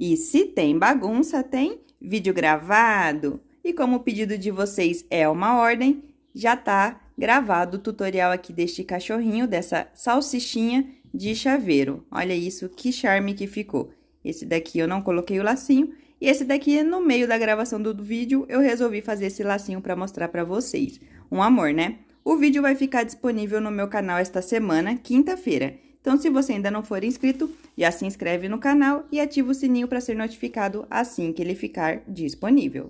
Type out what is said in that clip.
E se tem bagunça, tem vídeo gravado. E como o pedido de vocês é uma ordem, já tá gravado o tutorial aqui deste cachorrinho, dessa salsichinha de chaveiro. Olha isso, que charme que ficou. Esse daqui eu não coloquei o lacinho, e esse daqui, no meio da gravação do vídeo, eu resolvi fazer esse lacinho para mostrar para vocês. Um amor, né? O vídeo vai ficar disponível no meu canal esta semana, quinta-feira. Então, se você ainda não for inscrito, já se inscreve no canal e ativa o sininho para ser notificado assim que ele ficar disponível.